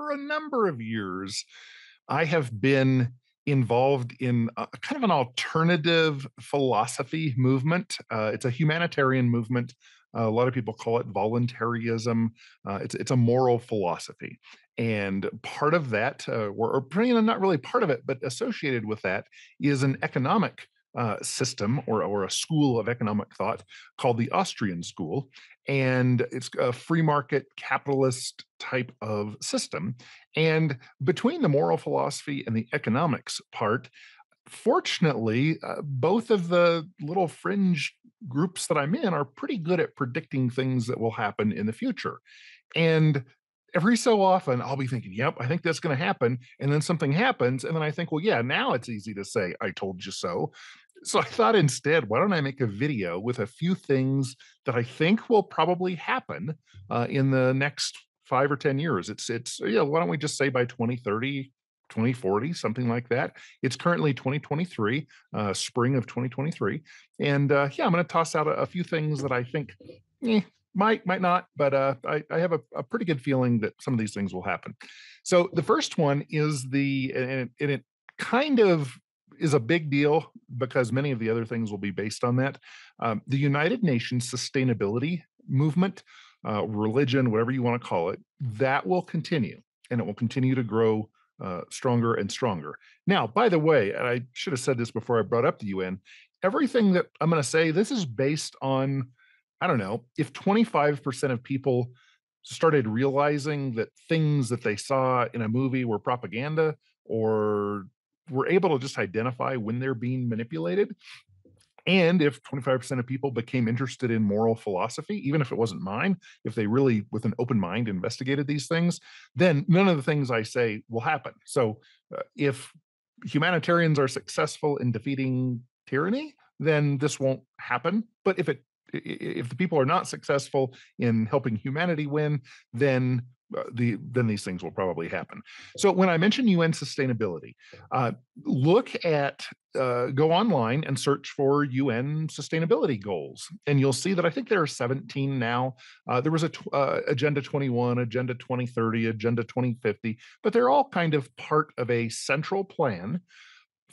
for a number of years, I have been involved in a, kind of an alternative philosophy movement. Uh, it's a humanitarian movement. Uh, a lot of people call it voluntaryism. Uh, it's it's a moral philosophy, and part of that, uh, or, or not really part of it, but associated with that, is an economic uh, system or, or a school of economic thought called the Austrian School. And it's a free market capitalist type of system. And between the moral philosophy and the economics part, fortunately, uh, both of the little fringe groups that I'm in are pretty good at predicting things that will happen in the future. And every so often I'll be thinking, yep, I think that's going to happen. And then something happens. And then I think, well, yeah, now it's easy to say, I told you so. So I thought instead, why don't I make a video with a few things that I think will probably happen uh, in the next five or 10 years? It's, it's, yeah, why don't we just say by 2030, 2040, something like that. It's currently 2023, uh, spring of 2023. And uh, yeah, I'm going to toss out a, a, few things that I think eh, might, might not, but uh, I, I, have a, a, pretty good feeling that some of these things will happen. So the first one is the, and it, and it kind of is a big deal because many of the other things will be based on that. Um, the United Nations sustainability movement, uh, religion, whatever you want to call it, that will continue and it will continue to grow uh, stronger and stronger. Now, by the way, and I should have said this before I brought up the UN, everything that I'm going to say, this is based on, I don't know, if 25% of people started realizing that things that they saw in a movie were propaganda or were able to just identify when they're being manipulated. And if 25% of people became interested in moral philosophy, even if it wasn't mine, if they really, with an open mind, investigated these things, then none of the things I say will happen. So uh, if humanitarians are successful in defeating tyranny, then this won't happen. But if it if the people are not successful in helping humanity win, then uh, the then these things will probably happen. So when I mention UN sustainability, uh, look at uh, go online and search for UN sustainability goals, and you'll see that I think there are 17 now. Uh, there was a uh, Agenda 21, Agenda 2030, Agenda 2050, but they're all kind of part of a central plan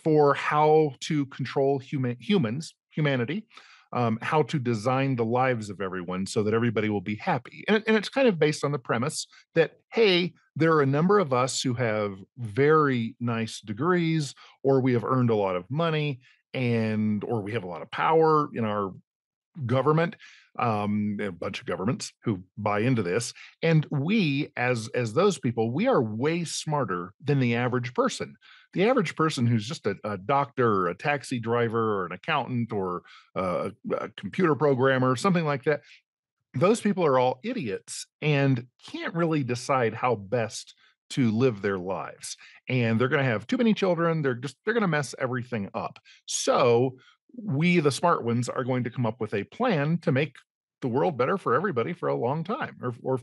for how to control human humans humanity um, how to design the lives of everyone so that everybody will be happy. And, and it's kind of based on the premise that, hey, there are a number of us who have very nice degrees, or we have earned a lot of money, and or we have a lot of power in our government um, a bunch of governments who buy into this and we as as those people we are way smarter than the average person the average person who's just a, a doctor or a taxi driver or an accountant or uh, a, a computer programmer or something like that those people are all idiots and can't really decide how best to live their lives. And they're going to have too many children they're just they're going to mess everything up. So we the smart ones are going to come up with a plan to make the world better for everybody for a long time or, or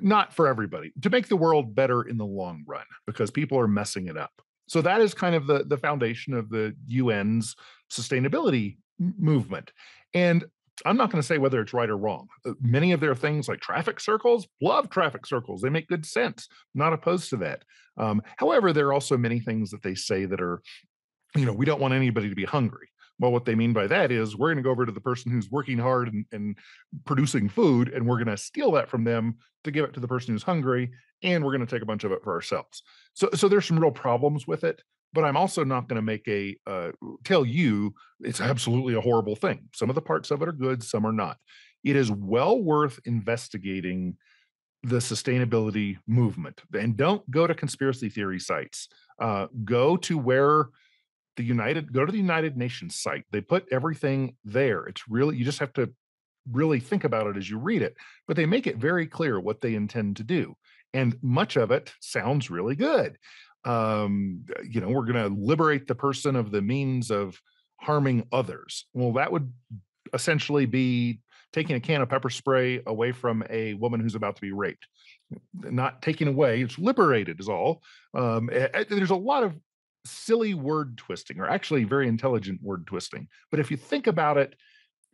not for everybody to make the world better in the long run because people are messing it up. So that is kind of the the foundation of the un's sustainability movement. And i'm not going to say whether it's right or wrong. Uh, many of their things like traffic circles love traffic circles. They make good sense. Not opposed to that. Um, however there are also many things that they say that are you know we don't want anybody to be hungry well, what they mean by that is we're going to go over to the person who's working hard and, and producing food, and we're going to steal that from them to give it to the person who's hungry, and we're going to take a bunch of it for ourselves. So, so there's some real problems with it. But I'm also not going to make a uh, tell you it's absolutely a horrible thing. Some of the parts of it are good, some are not. It is well worth investigating the sustainability movement, and don't go to conspiracy theory sites. Uh, go to where the United, go to the United Nations site. They put everything there. It's really, you just have to really think about it as you read it, but they make it very clear what they intend to do. And much of it sounds really good. Um, you know, we're going to liberate the person of the means of harming others. Well, that would essentially be taking a can of pepper spray away from a woman who's about to be raped. Not taking away, it's liberated, is all. Um, there's a lot of silly word twisting, or actually very intelligent word twisting. But if you think about it,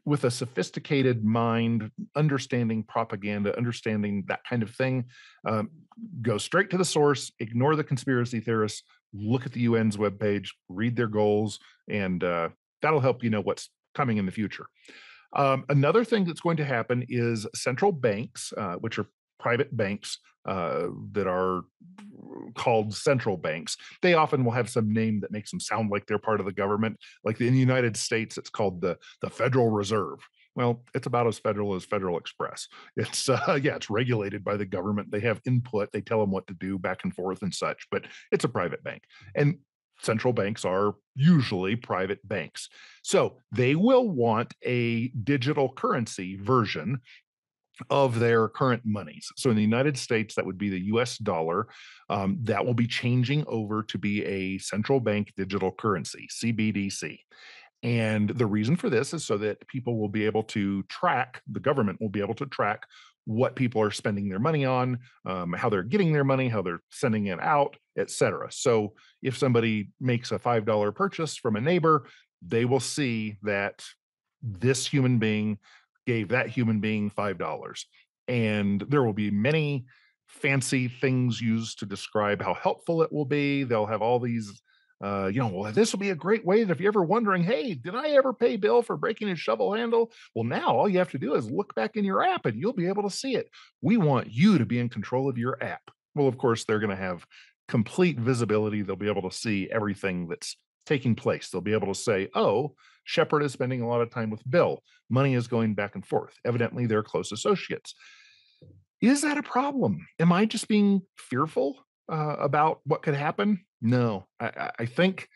with a sophisticated mind, understanding propaganda, understanding that kind of thing, um, go straight to the source, ignore the conspiracy theorists, look at the UN's webpage, read their goals, and uh, that'll help you know what's coming in the future. Um, another thing that's going to happen is central banks, uh, which are private banks uh, that are called central banks. They often will have some name that makes them sound like they're part of the government. Like in the United States, it's called the the Federal Reserve. Well, it's about as federal as Federal Express. It's uh, yeah, it's regulated by the government. They have input. They tell them what to do back and forth and such. But it's a private bank, and central banks are usually private banks. So they will want a digital currency version of their current monies. So in the United States, that would be the US dollar. Um, that will be changing over to be a central bank digital currency, CBDC. And the reason for this is so that people will be able to track, the government will be able to track what people are spending their money on, um, how they're getting their money, how they're sending it out, etc. So if somebody makes a $5 purchase from a neighbor, they will see that this human being gave that human being $5. And there will be many fancy things used to describe how helpful it will be. They'll have all these uh, you know, well, this will be a great way that if you're ever wondering, hey, did I ever pay Bill for breaking his shovel handle? Well, now all you have to do is look back in your app and you'll be able to see it. We want you to be in control of your app. Well, of course, they're going to have complete visibility. They'll be able to see everything that's taking place. They'll be able to say, oh, Shepard is spending a lot of time with Bill. Money is going back and forth. Evidently, they're close associates. Is that a problem? Am I just being fearful uh, about what could happen? No, I, I think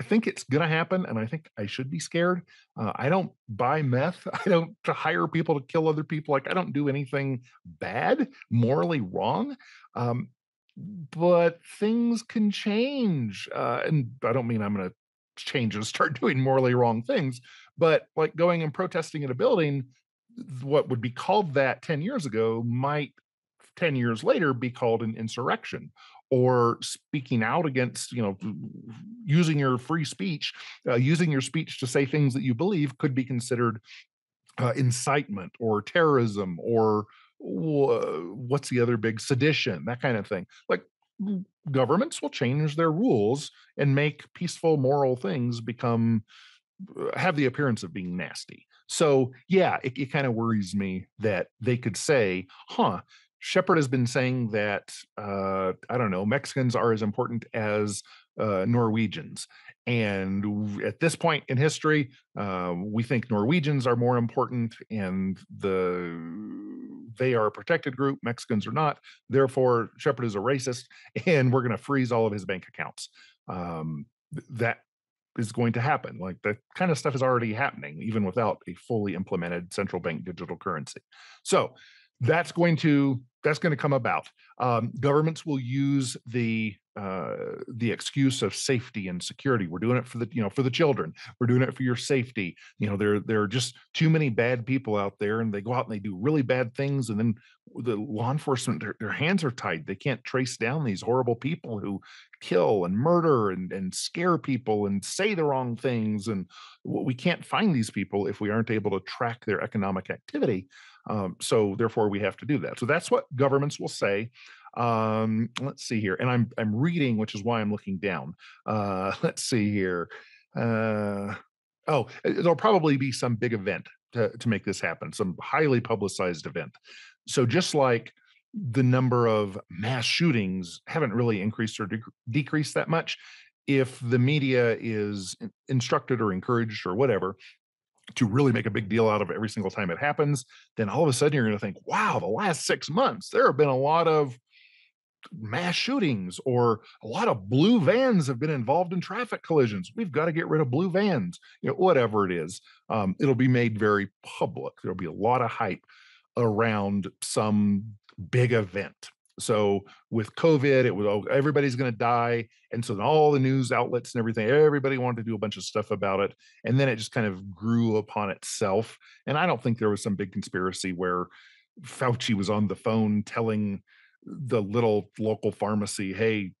I think it's going to happen, and I think I should be scared. Uh, I don't buy meth. I don't hire people to kill other people. Like I don't do anything bad, morally wrong. Um, but things can change, uh, and I don't mean I'm going to change and start doing morally wrong things. But like going and protesting in a building, what would be called that 10 years ago might 10 years later be called an insurrection or speaking out against you know using your free speech uh, using your speech to say things that you believe could be considered uh, incitement or terrorism or what's the other big sedition that kind of thing like governments will change their rules and make peaceful moral things become uh, have the appearance of being nasty. So yeah it, it kind of worries me that they could say huh Shepard has been saying that uh, I don't know Mexicans are as important as uh, Norwegians, and at this point in history, uh, we think Norwegians are more important, and the they are a protected group. Mexicans are not. Therefore, Shepard is a racist, and we're going to freeze all of his bank accounts. Um, that is going to happen. Like that kind of stuff is already happening, even without a fully implemented central bank digital currency. So that's going to that's going to come about. Um, governments will use the uh, the excuse of safety and security. We're doing it for the you know for the children. We're doing it for your safety. You know there there are just too many bad people out there, and they go out and they do really bad things, and then the law enforcement their, their hands are tied. They can't trace down these horrible people who kill and murder and and scare people and say the wrong things, and we can't find these people if we aren't able to track their economic activity. Um, so therefore, we have to do that. So that's what governments will say. Um, let's see here, and I'm I'm reading, which is why I'm looking down. Uh, let's see here. Uh, oh, there'll probably be some big event to, to make this happen, some highly publicized event. So just like the number of mass shootings haven't really increased or dec- decreased that much, if the media is instructed or encouraged or whatever to really make a big deal out of every single time it happens, then all of a sudden you're going to think, wow, the last six months, there have been a lot of mass shootings or a lot of blue vans have been involved in traffic collisions. We've got to get rid of blue vans, you know, whatever it is. Um, it'll be made very public. There'll be a lot of hype around some big event. So with COVID, it was oh, everybody's going to die, and so all the news outlets and everything, everybody wanted to do a bunch of stuff about it, and then it just kind of grew upon itself. And I don't think there was some big conspiracy where Fauci was on the phone telling the little local pharmacy, "Hey,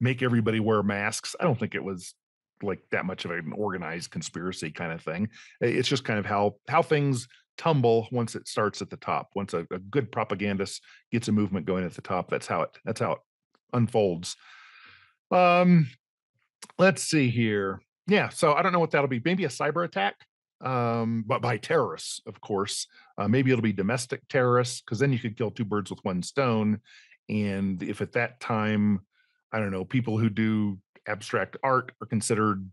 make everybody wear masks." I don't think it was like that much of an organized conspiracy kind of thing. It's just kind of how how things tumble once it starts at the top. Once a, a good propagandist gets a movement going at the top, that's how it that's how it unfolds. Um, let's see here. Yeah, so I don't know what that'll be. Maybe a cyber attack, um, but by terrorists, of course. Uh, maybe it'll be domestic terrorists, because then you could kill two birds with one stone. And if at that time, I don't know, people who do abstract art are considered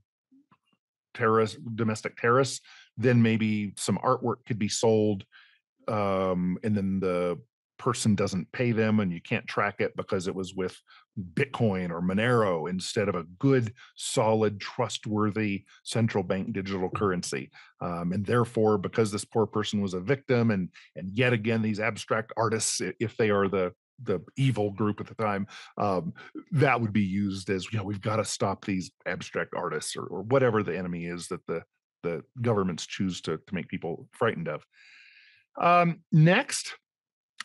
terrorists, domestic terrorists, then maybe some artwork could be sold, um, and then the person doesn't pay them and you can't track it because it was with Bitcoin or Monero instead of a good, solid, trustworthy central bank digital currency. Um, and therefore, because this poor person was a victim, and and yet again, these abstract artists, if they are the the evil group at the time, um, that would be used as you know we've got to stop these abstract artists or, or whatever the enemy is that the the governments choose to to make people frightened of. Um, next,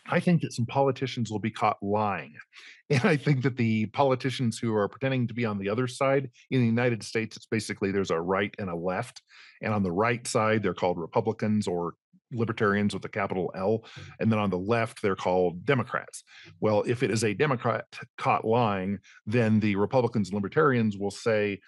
I think that some politicians will be caught lying. And I think that the politicians who are pretending to be on the other side in the United States, it's basically there's a right and a left. And on the right side, they're called Republicans or libertarians with a capital L. And then on the left, they're called Democrats. Well, if it is a Democrat caught lying, then the Republicans and libertarians will say,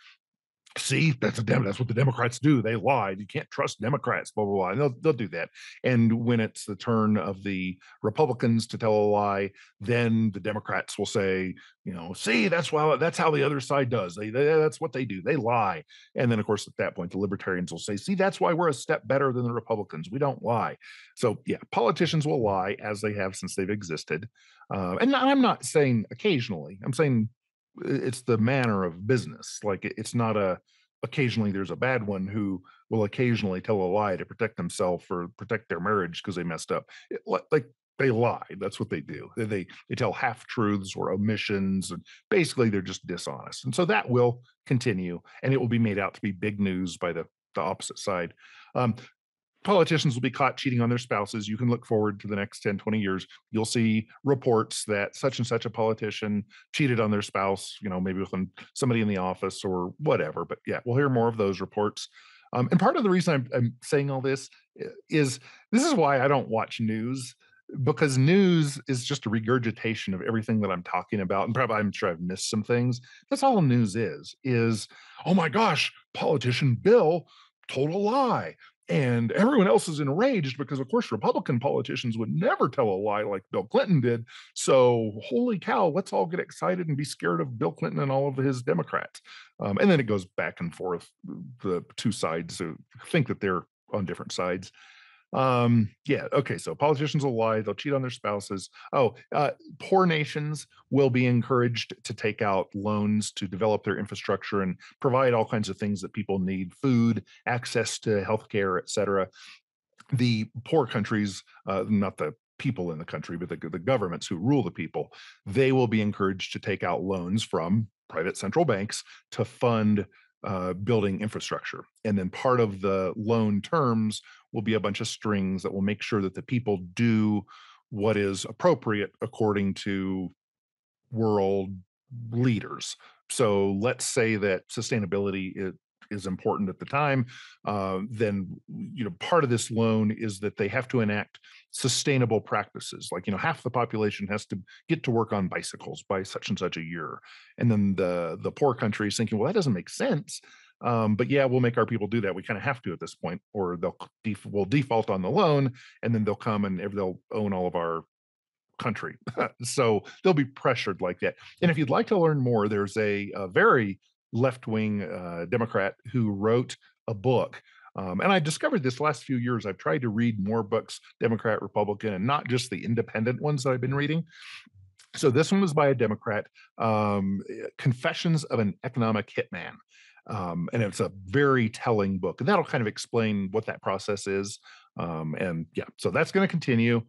see that's a dem- that's what the democrats do they lied you can't trust democrats blah blah blah and they'll, they'll do that and when it's the turn of the republicans to tell a lie then the democrats will say you know see that's why that's how the other side does they, they that's what they do they lie and then of course at that point the libertarians will say see that's why we're a step better than the republicans we don't lie. So yeah politicians will lie as they have since they've existed uh, and i'm not saying occasionally i'm saying it's the manner of business. Like it's not a occasionally there's a bad one who will occasionally tell a lie to protect themselves or protect their marriage because they messed up. It, like they lie. That's what they do. They, they they tell half truths or omissions, and basically they're just dishonest. And so that will continue, and it will be made out to be big news by the the opposite side. Um, politicians will be caught cheating on their spouses. You can look forward to the next 10, 20 years. You'll see reports that such and such a politician cheated on their spouse, you know, maybe with somebody in the office or whatever. But yeah, we'll hear more of those reports. Um, and part of the reason I'm, I'm saying all this eh, is this is why I don't watch news because news is just a regurgitation of everything that I'm talking about. And probably I'm sure I've missed some things. That's all news is, is, oh my gosh, politician Bill told a lie and everyone else is enraged because of course republican politicians would never tell a lie like bill clinton did. So holy cow let's all get excited and be scared of bill clinton and all of his democrats. Um, and then it goes back and forth the two sides who think that they're on different sides um, yeah, okay. So politicians will lie, they'll cheat on their spouses. Oh, uh, poor nations will be encouraged to take out loans to develop their infrastructure and provide all kinds of things that people need food, access to healthcare, et cetera. The poor countries, uh, not the people in the country, but the, the governments who rule the people, they will be encouraged to take out loans from private central banks to fund uh, building infrastructure. And then part of the loan terms will be a bunch of strings that will make sure that the people do what is appropriate according to world leaders. So let's say that sustainability is, is important at the time. Uh, then you know part of this loan is that they have to enact sustainable practices. Like you know half the population has to get to work on bicycles by such and such a year, and then the the poor countries thinking, well, that doesn't make sense. Um, but yeah, we'll make our people do that. We kind of have to at this point, or they'll def- will default on the loan, and then they'll come and they'll own all of our country. so they'll be pressured like that. And if you'd like to learn more, there's a, a very left wing uh, Democrat who wrote a book. Um, and I discovered this last few years. I've tried to read more books, Democrat, Republican, and not just the independent ones that I've been reading. So this one was by a Democrat, um, Confessions of an Economic Hitman. Um, and it's a very telling book. And that'll kind of explain what that process is. Um, and yeah, so that's going to continue.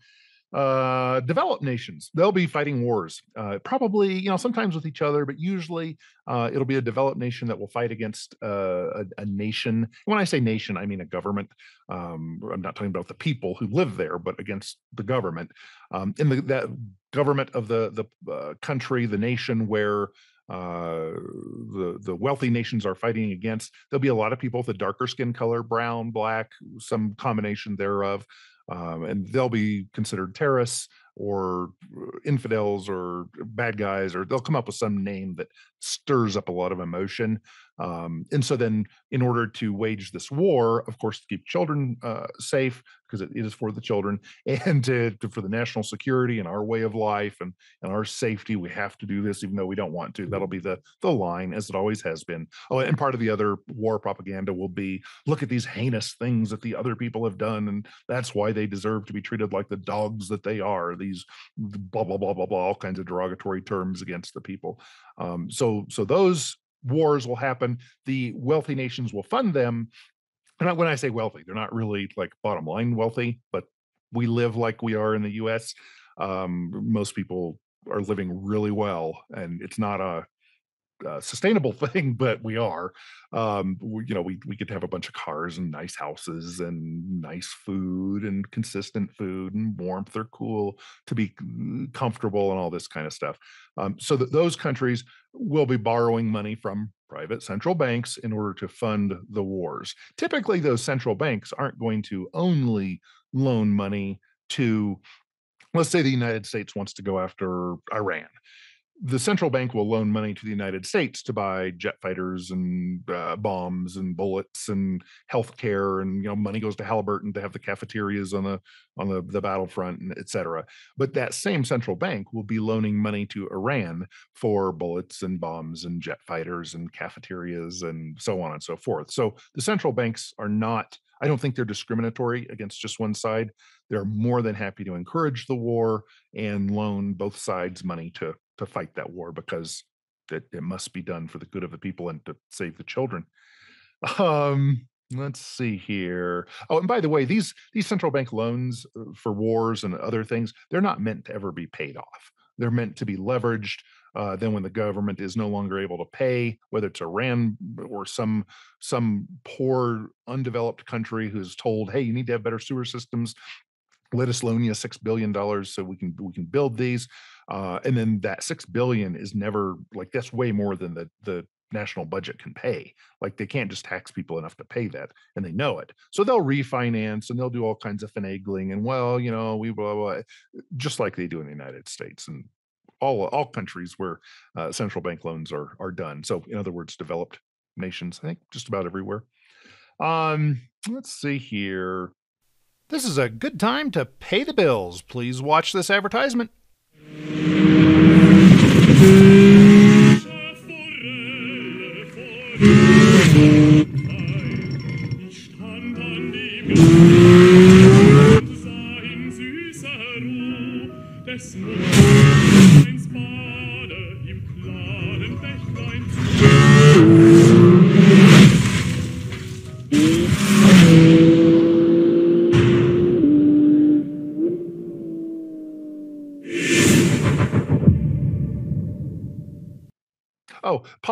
uh, developed nations, they'll be fighting wars, uh, probably, you know, sometimes with each other, but usually uh, it'll be a developed nation that will fight against uh, a, a nation. When I say nation, I mean a government. Um, I'm not talking about the people who live there, but against the government. Um, in the that government of the the uh, country, the nation where uh, the the wealthy nations are fighting against. There'll be a lot of people with a darker skin color, brown, black, some combination thereof, um, and they'll be considered terrorists or uh, infidels or bad guys, or they'll come up with some name that stirs up a lot of emotion. Um, and so then, in order to wage this war, of course, to keep children uh, safe, because it is for the children, and to, to, for the national security and our way of life and and our safety, we have to do this, even though we don't want to. That'll be the the line, as it always has been. Oh, and part of the other war propaganda will be, look at these heinous things that the other people have done, and that's why they deserve to be treated like the dogs that they are. These blah blah blah blah blah, all kinds of derogatory terms against the people. Um, so so those wars will happen. The wealthy nations will fund them. And when I say wealthy, they're not really like bottom line wealthy, but we live like we are in the US. Um, most people are living really well, and it's not a uh, sustainable thing, but we are. Um, we, you know, we we get to have a bunch of cars and nice houses and nice food and consistent food and warmth or cool to be comfortable and all this kind of stuff. Um, so that those countries will be borrowing money from private central banks in order to fund the wars. Typically, those central banks aren't going to only loan money to let's say the United States wants to go after Iran the central bank will loan money to the United States to buy jet fighters and uh, bombs and bullets and healthcare, and you know money goes to Halliburton to have the cafeterias on the on the, the battlefront, and et cetera. But that same central bank will be loaning money to Iran for bullets and bombs and jet fighters and cafeterias and so on and so forth. So the central banks are not. I don't think they're discriminatory against just one side. They're more than happy to encourage the war and loan both sides money to to fight that war because it, it must be done for the good of the people and to save the children. Um, let's see here. Oh, and by the way, these these central bank loans uh, for wars and other things, they're not meant to ever be paid off. They're meant to be leveraged. Uh, then, when the government is no longer able to pay, whether it's Iran or some some poor undeveloped country who's told, "Hey, you need to have better sewer systems," let us loan you six billion dollars so we can we can build these uh, and then that six billion is never like that's way more than the the national budget can pay. Like they can't just tax people enough to pay that and they know it. So they'll refinance and they'll do all kinds of finagling and well you know we blah blah just like they do in the united states and all all countries where uh, central bank loans are are done. So in other words developed nations i think just about everywhere. Um let's see here. This is a good time to pay the bills. Please watch this advertisement. うん。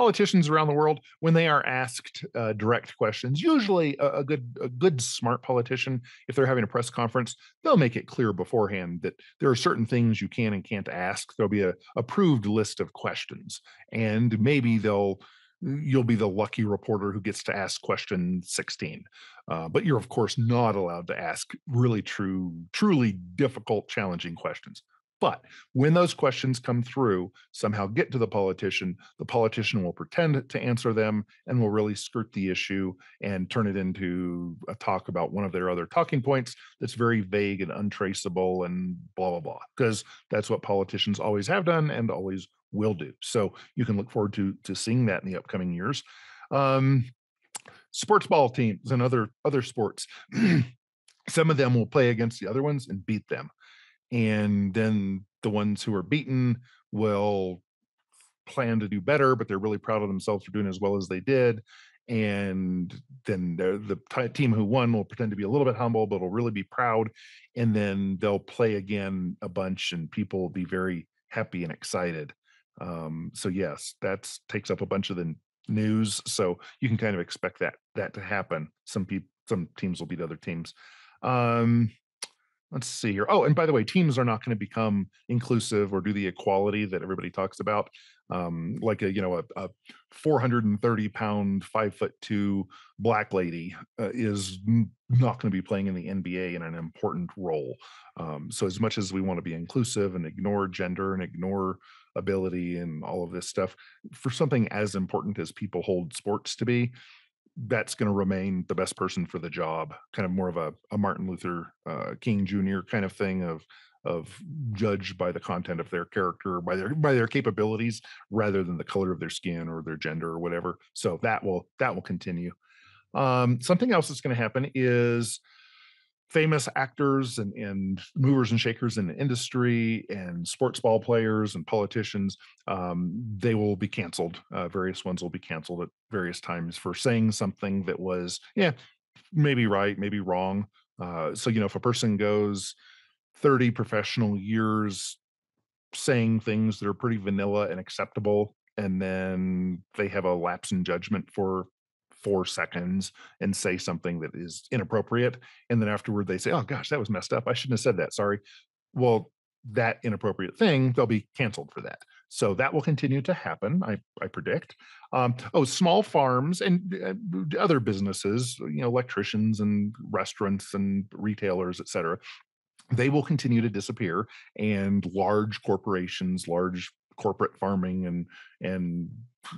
Politicians around the world, when they are asked uh, direct questions, usually a, a, good, a good, smart politician, if they're having a press conference, they'll make it clear beforehand that there are certain things you can and can't ask. There'll be a approved list of questions, and maybe they'll you'll be the lucky reporter who gets to ask question 16 uh, but you're of course not allowed to ask really true truly difficult challenging questions but when those questions come through, somehow get to the politician, the politician will pretend to answer them and will really skirt the issue and turn it into a talk about one of their other talking points that's very vague and untraceable and blah, blah, blah. Because that's what politicians always have done and always will do. So you can look forward to, to seeing that in the upcoming years. Um, sports ball teams and other other sports some of them will play against the other ones and beat them and then the ones who are beaten will plan to do better but they're really proud of themselves for doing as well as they did and then the, the t- team who won will pretend to be a little bit humble, but will really be proud. And then they'll play again a bunch, and people will be very happy and excited. Um, so yes, that takes up a bunch of the news. So you can kind of expect that that to happen. Some people, some teams will beat other teams. Um, let's see here. Oh, and by the way, teams are not going to become inclusive or do the equality that everybody talks about. Um, like a you know a, a 430 pound, five foot two black lady uh, is not going to be playing in the NBA in an important role. Um, so as much as we want to be inclusive and ignore gender and ignore ability and all of this stuff, for something as important as people hold sports to be, that's going to remain the best person for the job. Kind of more of a, a Martin Luther uh, King Jr. kind of thing of of judged by the content of their character by their by their capabilities rather than the color of their skin or their gender or whatever so that will that will continue um, something else that's going to happen is famous actors and, and movers and shakers in the industry and sports ball players and politicians um, they will be canceled uh, various ones will be canceled at various times for saying something that was yeah maybe right maybe wrong. Uh, so you know if a person goes 30 professional years saying things that are pretty vanilla and acceptable and then they have a lapse in judgment for four seconds and say something that is inappropriate. And then afterward, they say, oh gosh, that was messed up. I shouldn't have said that. Sorry. Well, that inappropriate thing, they'll be canceled for that. So that will continue to happen, I, I predict. Um, oh, small farms and uh, other businesses, you know, electricians and restaurants and retailers, et cetera, they will continue to disappear. And large corporations, large corporate farming and and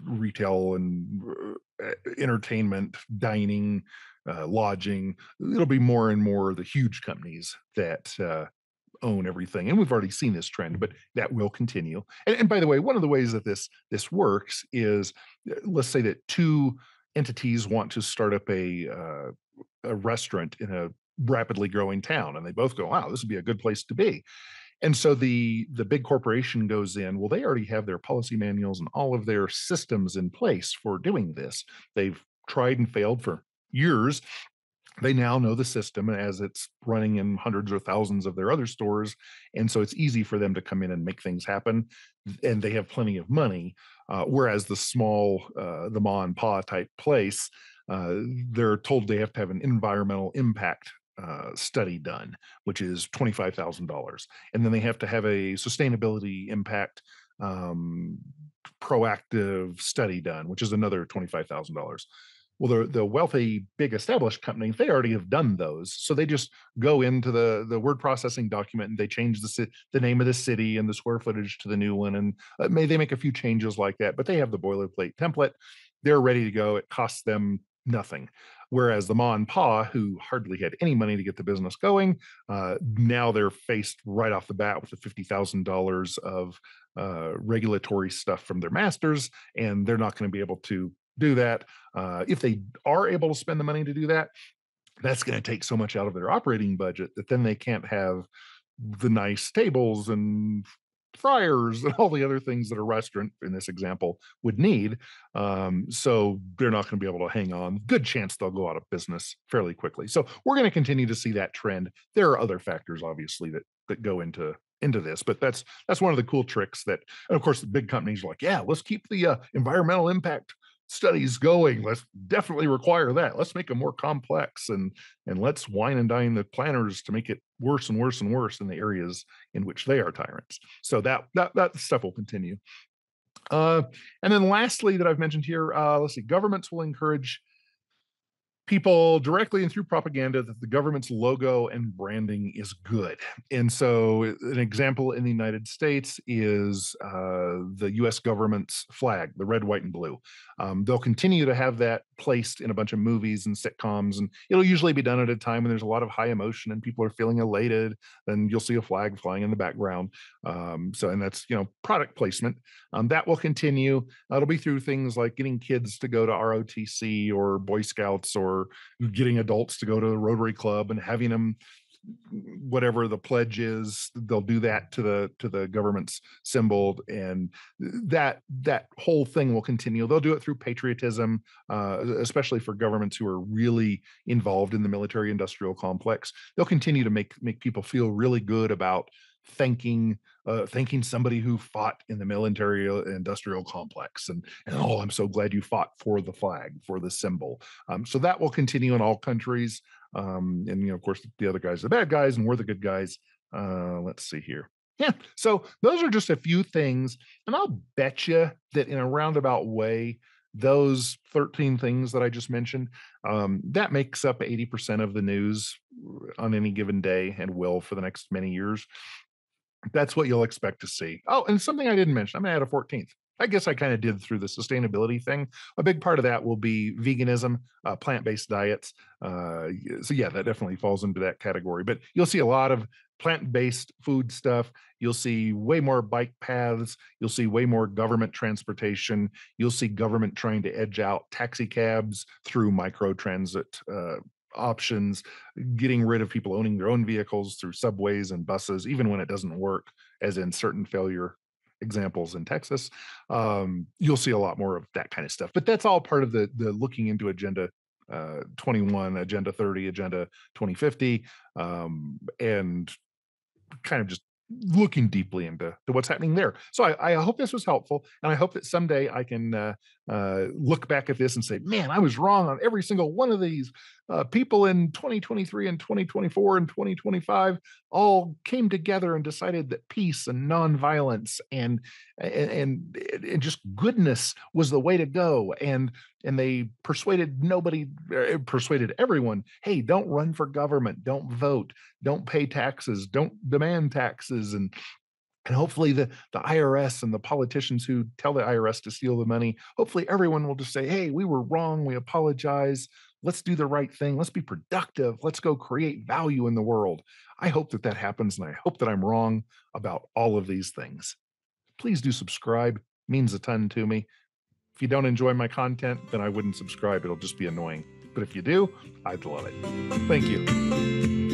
retail and uh, entertainment, dining, uh, lodging. It'll be more and more the huge companies that uh, own everything, and we've already seen this trend, but that will continue. And, and by the way, one of the ways that this this works is, uh, let's say that two entities want to start up a uh, a restaurant in a rapidly growing town, and they both go, "Wow, this would be a good place to be." And so the the big corporation goes in, well, they already have their policy manuals and all of their systems in place for doing this. They've tried and failed for years. They now know the system as it's running in hundreds or thousands of their other stores. And so it's easy for them to come in and make things happen. And they have plenty of money. Uh, whereas the small, uh, the ma and pa type place, uh, they're told they have to have an environmental impact uh, study done, which is $25,000. And then they have to have a sustainability impact um, proactive study done, which is another $25,000. Well, the, the wealthy, big established company, they already have done those. So they just go into the, the word processing document and they change the, the name of the city and the square footage to the new one. And uh, may they make a few changes like that, but they have the boilerplate template. They're ready to go. It costs them nothing. Whereas the Ma and Pa, who hardly had any money to get the business going, uh, now they're faced right off the bat with the fifty thousand dollars of uh, regulatory stuff from their masters, and they're not going to be able to do that. Uh, if they are able to spend the money to do that, that's going to take so much out of their operating budget that then they can't have the nice tables and fryers and all the other things that a restaurant in this example would need. Um, so they're not going to be able to hang on. Good chance they'll go out of business fairly quickly. So we're going to continue to see that trend. There are other factors, obviously, that that go into into this but that's that's one of the cool tricks that and of course the big companies are like yeah let's keep the uh, environmental impact studies going let's definitely require that. Let's make them more complex and and let's wine and dine the planners to make it worse and worse and worse in the areas in which they are tyrants. So that that that stuff will continue. Uh, and then lastly that i've mentioned here uh, let's see governments will encourage people directly and through propaganda that the government's logo and branding is good. And so, an example in the United States is uh, the US government's flag, the red, white, and blue. Um, they'll continue to have that placed in a bunch of movies and sitcoms, and it'll usually be done at a time when there's a lot of high emotion and people are feeling elated. Then you'll see a flag flying in the background. Um, so, and that's, you know, product placement. Um, that will continue. It'll be through things like getting kids to go to ROTC or Boy Scouts or getting adults to go to the Rotary Club and having them whatever the pledge is they'll do that to the to the government's symbol and that that whole thing will continue. They'll do it through patriotism uh, especially for governments who are really involved in the military industrial complex. They'll continue to make make people feel really good about thanking uh, thanking somebody who fought in the military uh, industrial complex and and oh i'm so glad you fought for the flag for the symbol. Um, so that will continue in all countries um, and you know of course the other guys are the bad guys and we're the good guys uh, let's see here. Yeah so those are just a few things and i'll bet you that in a roundabout way those 13 things that I just mentioned, um, that makes up 80% of the news on any given day and will for the next many years that's what you'll expect to see. Oh, and something I didn't mention, I'm gonna add a 14th. I guess I kind of did through the sustainability thing. A big part of that will be veganism, uh, plant-based diets. Uh, so yeah, that definitely falls into that category. But you'll see a lot of plant-based food stuff. You'll see way more bike paths. You'll see way more government transportation. You'll see government trying to edge out taxi cabs through micro transit uh, options, getting rid of people owning their own vehicles through subways and buses, even when it doesn't work, as in certain failure examples in Texas. Um, you'll see a lot more of that kind of stuff. But that's all part of the the looking into agenda uh, 21, agenda 30, agenda 2050, um, and kind of just looking deeply into to what's happening there. So I, I, hope this was helpful, and I hope that someday I can uh, uh, look back at this and say, "Man, I was wrong on every single one of these." Uh, people in 2023 and 2024 and 2025 all came together and decided that peace and nonviolence and and and just goodness was the way to go, and and they persuaded nobody, er, persuaded everyone, "Hey, don't run for government, don't vote, don't pay taxes, don't demand taxes," and and hopefully the the IRS and the politicians who tell the IRS to steal the money, hopefully everyone will just say, "Hey, we were wrong. We apologize. Let's do the right thing. Let's be productive. Let's go create value in the world." I hope that that happens and I hope that I'm wrong about all of these things. Please do subscribe. It means a ton to me. If you don't enjoy my content, then I wouldn't subscribe. It'll just be annoying. But if you do, I'd love it. Thank you.